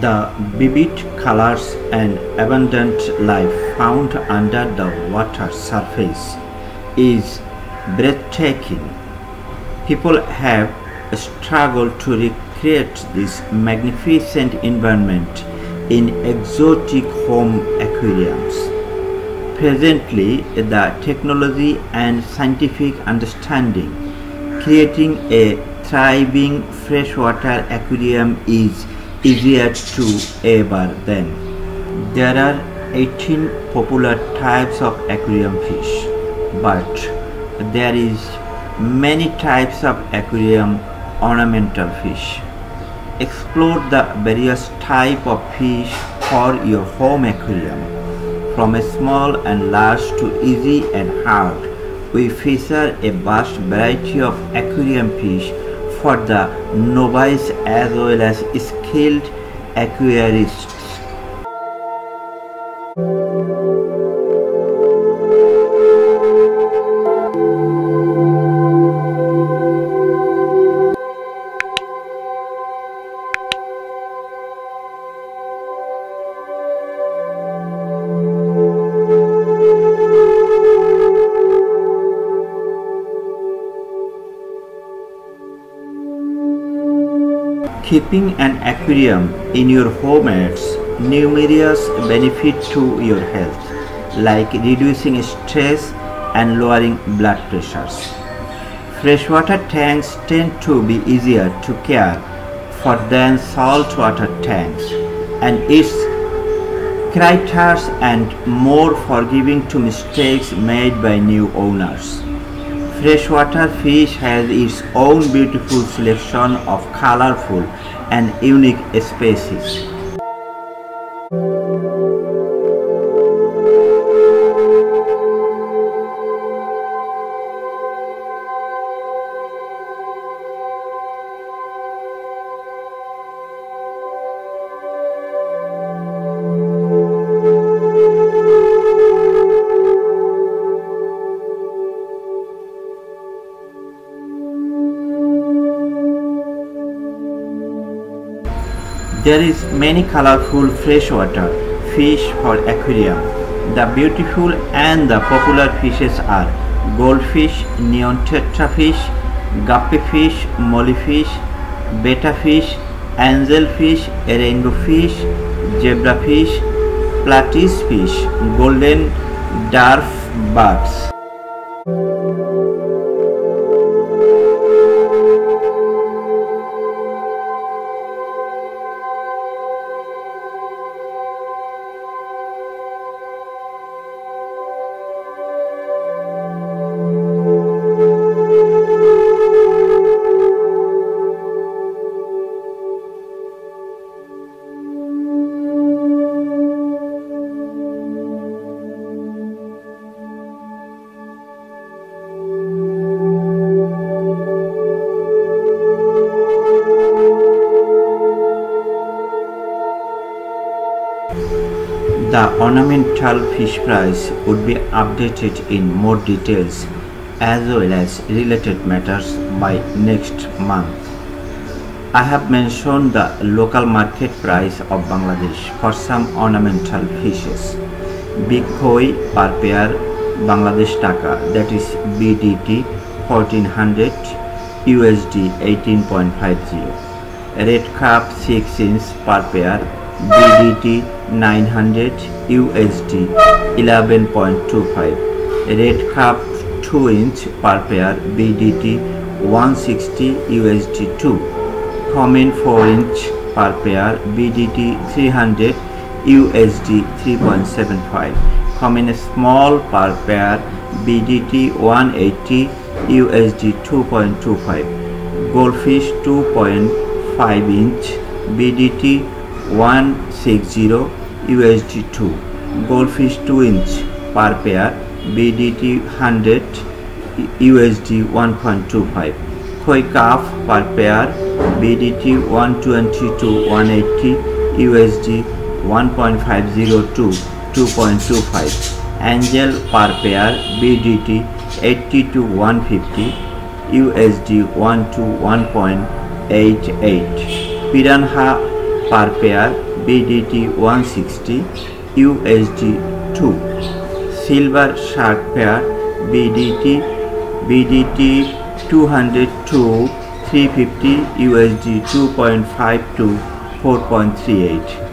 The vivid colors and abundant life found under the water surface is breathtaking. People have struggled to recreate this magnificent environment in exotic home aquariums. Presently, the technology and scientific understanding creating a thriving freshwater aquarium is easier to ever then. There are 18 popular types of aquarium fish, but there is many types of aquarium ornamental fish. Explore the various type of fish for your home aquarium. From a small and large to easy and hard, we feature a vast variety of aquarium fish for the novice as well as skilled aquarists. Keeping an aquarium in your home adds numerous benefits to your health, like reducing stress and lowering blood pressures. Freshwater tanks tend to be easier to care for than saltwater tanks, and its craters and more forgiving to mistakes made by new owners. Freshwater fish has its own beautiful selection of colorful and unique species. There is many colorful freshwater fish for aquarium. The beautiful and the popular fishes are goldfish, neon tetrafish, guppy fish, fish betta fish, fish rainbow fish, fish platys fish, golden dwarf bugs. The ornamental fish price would be updated in more details as well as related matters by next month. I have mentioned the local market price of Bangladesh for some ornamental fishes. Big koi per pair Bangladesh taka that is BDT 1400 USD 18.50. Red crab 6 inch per pair DDT 900 USD 11.25, red crab 2 inch per pair BDT 160 USD 2, common 4 inch per pair BDT 300 USD 3.75, common small per pair BDT 180 USD 2.25, goldfish 2.5 inch BDT 160 USD 2 goldfish 2 inch per pair BDT 100 USD 1.25 koi calf per pair BDT 120 to 180 USD 1.502 2.25 angel per pair BDT 80 to 150 USD 1 to 1.88 piranha per pair BDT 160 USD 2 silver shark pair BDT BDT 202 350 USD 2.5 to 4.38